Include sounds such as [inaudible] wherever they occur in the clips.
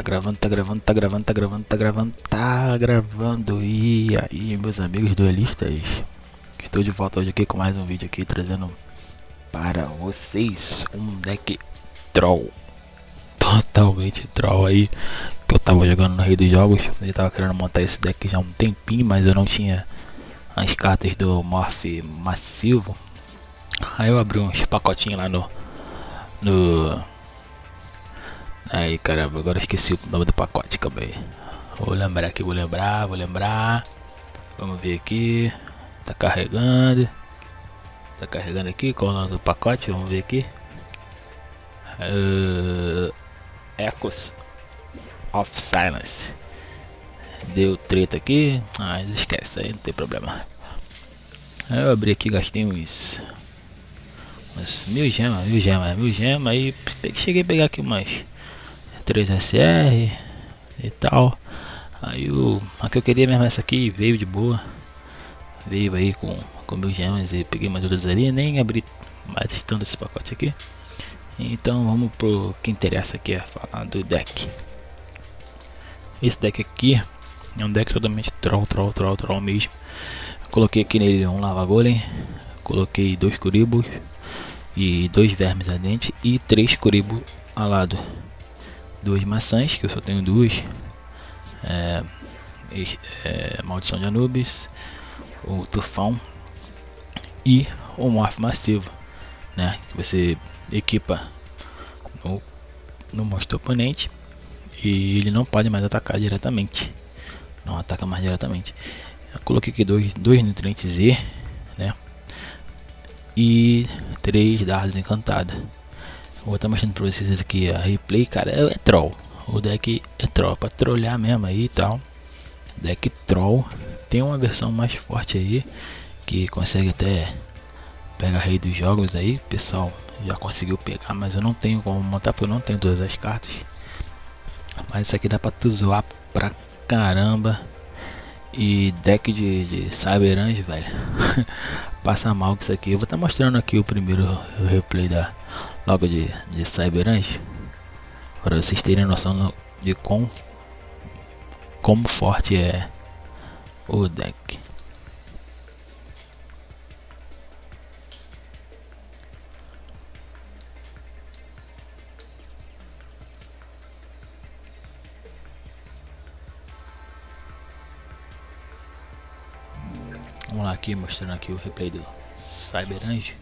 Tá gravando, tá gravando, tá gravando, tá gravando, tá gravando, tá gravando. E aí, meus amigos duelistas, estou de volta hoje aqui com mais um vídeo aqui trazendo para vocês um deck troll. Totalmente troll aí, que eu tava jogando no Rei dos Jogos. Eu tava querendo montar esse deck já há um tempinho, mas eu não tinha as cartas do Morph massivo. Aí eu abri uns pacotinhos lá no no Aí caramba, agora esqueci o nome do pacote, calma aí. Vou lembrar aqui, vou lembrar, vou lembrar. Vamos ver aqui. Tá carregando. Tá carregando aqui, qual é o nome do pacote? Vamos ver aqui. Uh, Echoes of Silence. Deu treta aqui. Ah, esquece aí, não tem problema. Eu abri aqui, gastei. Uns mil gemas, mil gemas, mil gemas. Aí cheguei a pegar aqui umas 3SR e tal. Aí o a que eu queria mesmo essa aqui veio de boa. Veio aí com, com mil gemas e peguei mais outras ali, nem abri mais tanto esse pacote aqui. Então vamos pro que interessa aqui, é falar do deck. Esse deck aqui é um deck totalmente troll, troll, troll, troll mesmo. Coloquei aqui nele um lava golem, coloquei dois curibos e dois vermes ardentes e três curibos alado duas maçãs, que eu só tenho duas. É, é, Maldição de Anubis, o Tufão e o Morph Massivo, né? Que você equipa no, no monstro oponente e ele não pode mais atacar diretamente. Não ataca mais diretamente. Eu coloquei aqui dois, dois nutrientes Z, né? E três dardos encantados. Vou estar mostrando pra vocês aqui a replay, cara, é, é troll. O deck é troll, pra trollar mesmo aí e tal. Deck troll. Tem uma versão mais forte aí, que consegue até pegar rei dos jogos aí. Pessoal já conseguiu pegar, mas eu não tenho como montar porque eu não tenho todas as cartas. Mas isso aqui dá pra tu zoar pra caramba. E deck de, de Cyberange, velho. [laughs] Passa mal com isso aqui. Eu vou estar mostrando aqui o primeiro replay da logo de, de Cyberange para vocês terem noção de com, como forte é o deck. Aqui mostrando aqui o replay do Cyberange.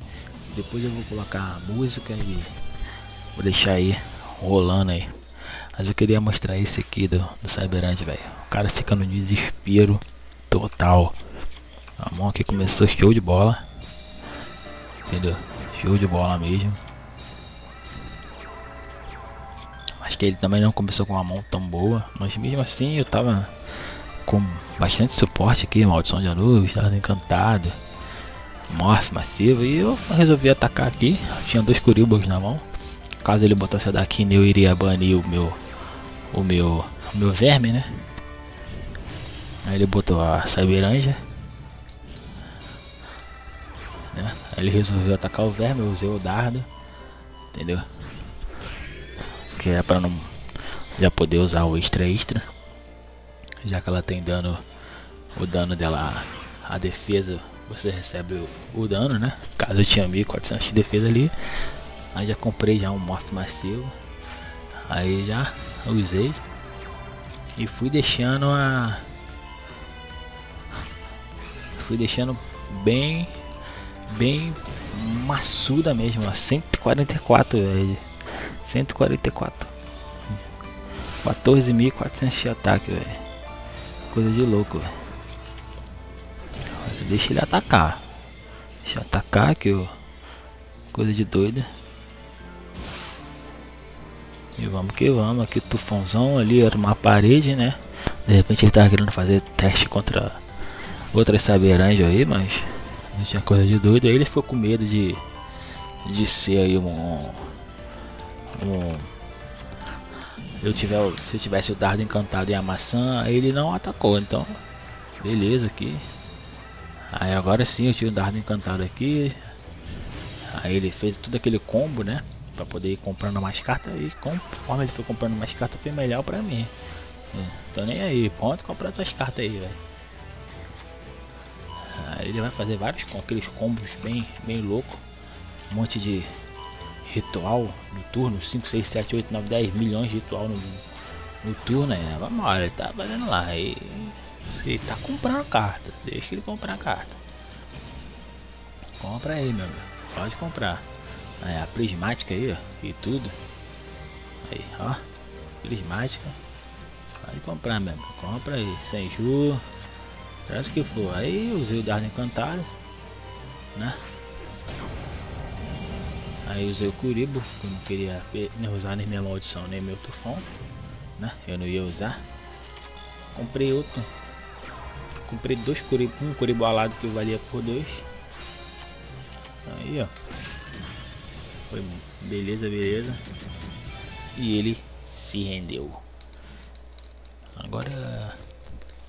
Depois eu vou colocar a música e vou deixar aí rolando aí. Mas eu queria mostrar esse aqui do, do Cyberant, velho. O cara fica no desespero total. A mão aqui começou show de bola. Entendeu? Show de bola mesmo. Acho que ele também não começou com uma mão tão boa. Mas mesmo assim eu tava com bastante suporte aqui. Maldição de Anubis, encantado. Morph massivo e eu resolvi atacar aqui. Tinha dois curibos na mão. Caso ele botasse a daqui, eu iria banir o meu o meu o meu verme, né? Aí ele botou a Cyberanja. Né? Aí ele resolveu atacar o verme, eu usei o dardo. Entendeu? Que é para não já poder usar o extra extra. Já que ela tem dano o dano dela a defesa você recebe o, o dano, né? Caso eu tinha 1400 de defesa ali, aí já comprei já um morto massivo, aí já usei. E fui deixando a, fui deixando bem, bem maçuda mesmo, a 144, velho, 144, 14.400 de ataque, velho, coisa de louco. Deixa ele atacar. Deixa eu atacar que eu... Coisa de doida. E vamos que vamos. Aqui tufãozão ali era uma parede, né? De repente ele tava querendo fazer teste contra outras saberanjas aí, mas não tinha coisa de doido. Aí ele ficou com medo de, de ser aí um, um eu tiver, se eu tivesse o dardo encantado e a maçã, ele não atacou. Então, beleza aqui. Aí agora sim eu tive um dardo encantado aqui. Aí ele fez todo aquele combo, né? Pra poder ir comprando mais cartas e conforme ele foi comprando mais cartas foi melhor pra mim. Tô nem aí, pronto comprar essas cartas aí, velho. Aí ele vai fazer vários com aqueles combos bem, bem louco. Um monte de ritual no turno, 5, 6, 7, 8, 9, 10 milhões de ritual no, no turno, é, vamos lá, ele tá fazendo lá. E, você tá comprando carta, deixa ele comprar a carta. Compra aí, meu amigo, pode comprar. Aí, a prismática aí, ó, e tudo. Aí, ó, prismática. Pode comprar, meu amigo, compra aí, sem juros. Traz o que for. Aí usei o dardo encantado, né? Aí usei o Curibo, que eu não queria usar nem minha maldição, nem meu tufão, né? Eu não ia usar. Comprei outro. Comprei dois Curibo, um Curibo alado que valia por dois. Aí, ó. Foi beleza, beleza. E ele se rendeu. Agora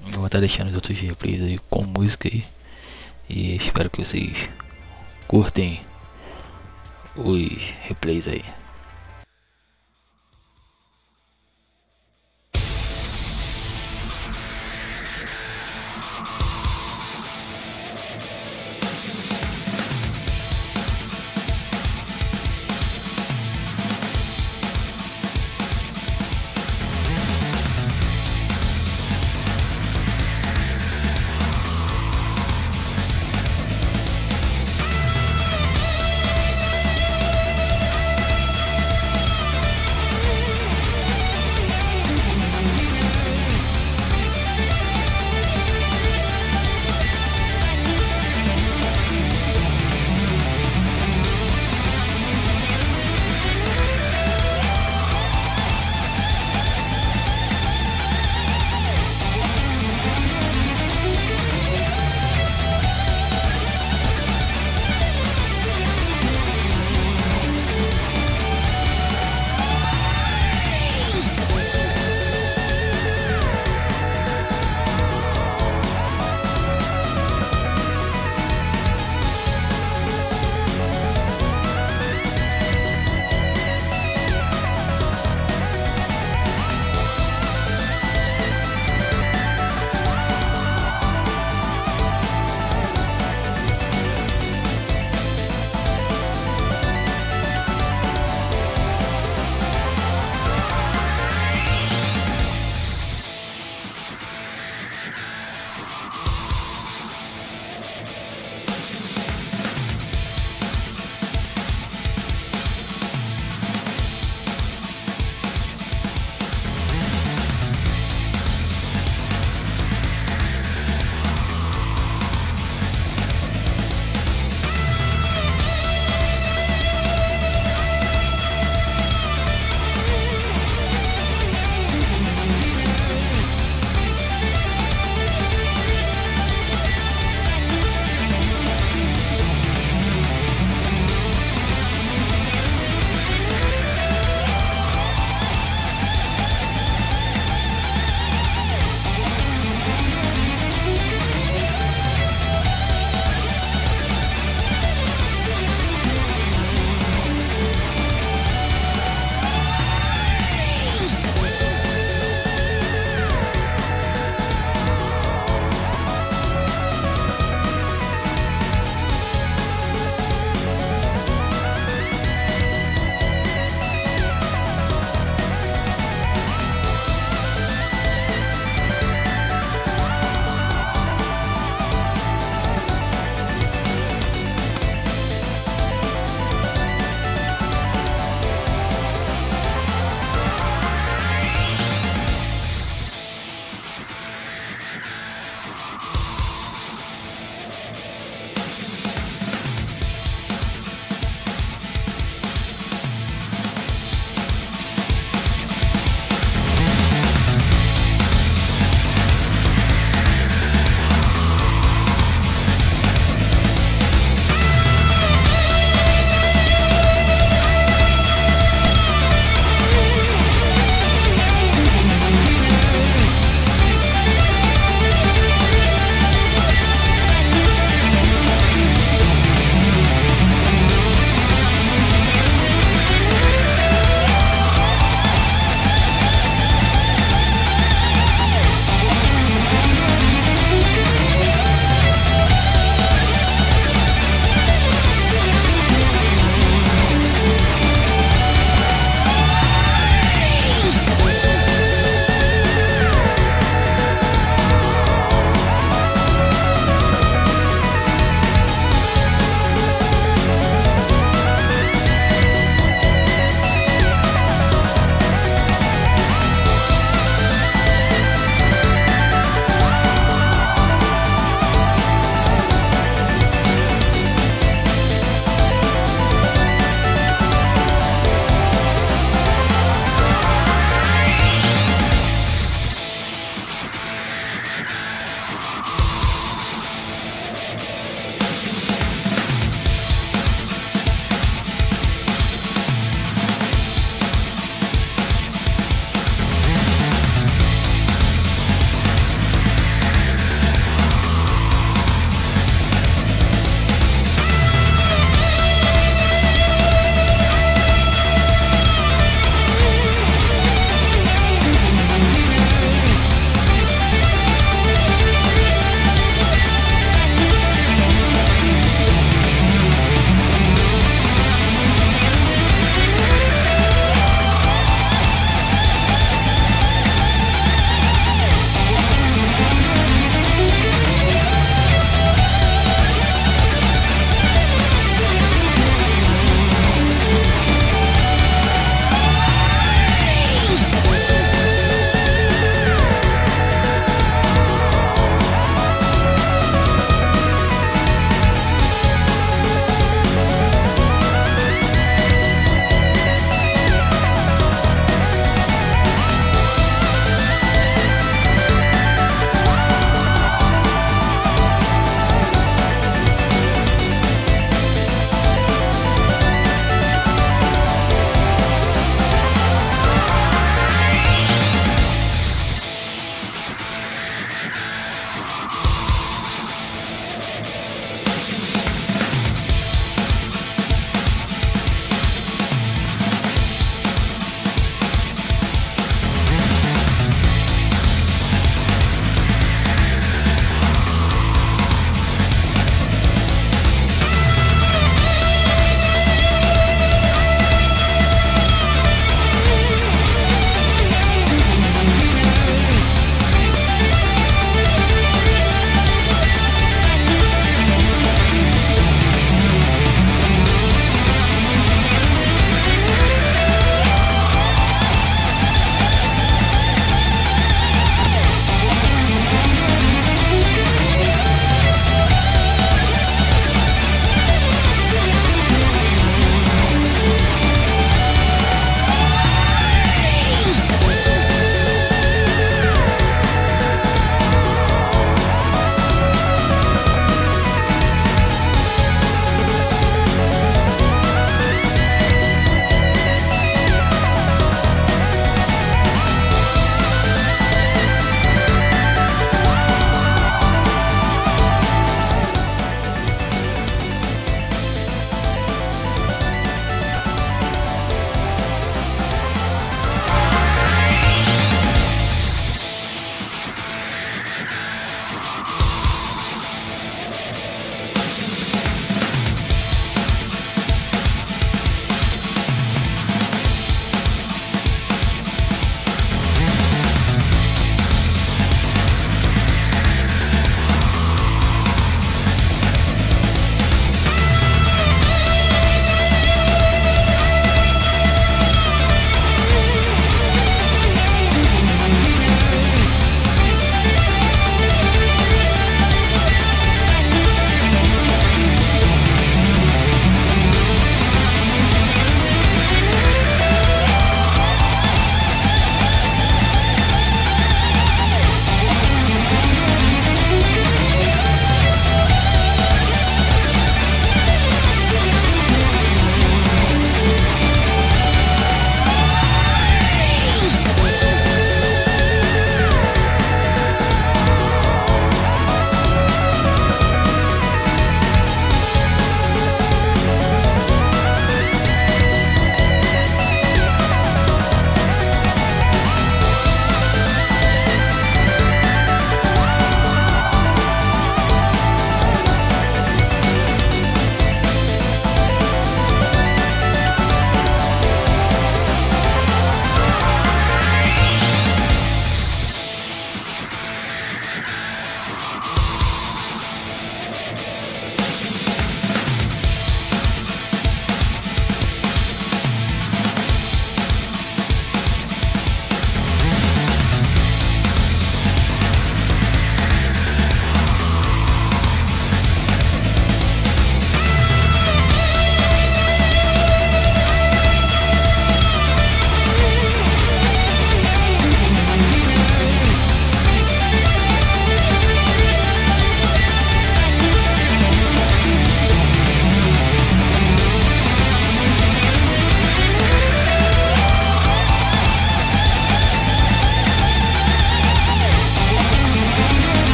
vou estar deixando os outros replays aí com música aí. E espero que vocês curtem os replays aí.